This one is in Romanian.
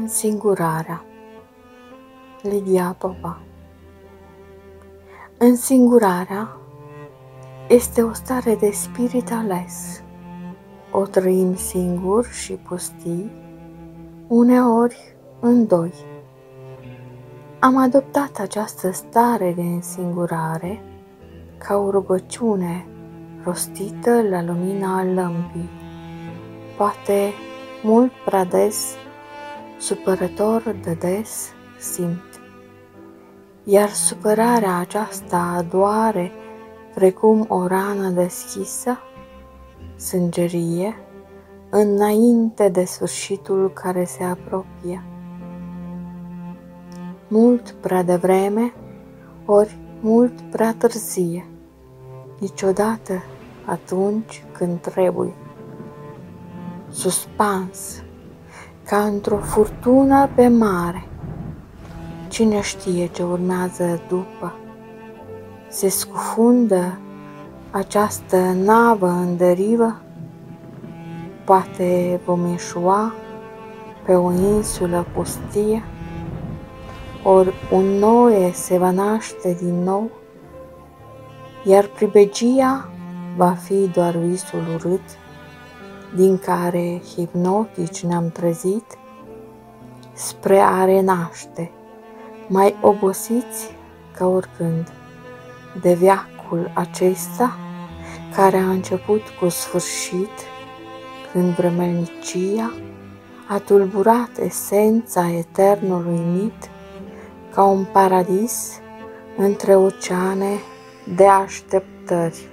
Însingurarea Lidia Popa Însingurarea este o stare de spirit ales. O trăim singur și pustii, uneori în doi. Am adoptat această stare de însingurare ca o rugăciune rostită la lumina lămpii, poate mult prea des supărător de des simt. Iar supărarea aceasta doare precum o rană deschisă, sângerie, înainte de sfârșitul care se apropie. Mult prea devreme, ori mult prea târzie, niciodată atunci când trebuie. Suspans, ca într-o furtună pe mare. Cine știe ce urmează după? Se scufundă această navă în derivă? Poate vom ieșua pe o insulă pustie? Ori un noe se va naște din nou? Iar pribegia va fi doar visul urât din care hipnotici ne-am trezit spre a renaște, mai obosiți ca oricând, de viacul acesta care a început cu sfârșit, când vremelnicia a tulburat esența eternului mit ca un paradis între oceane de așteptări.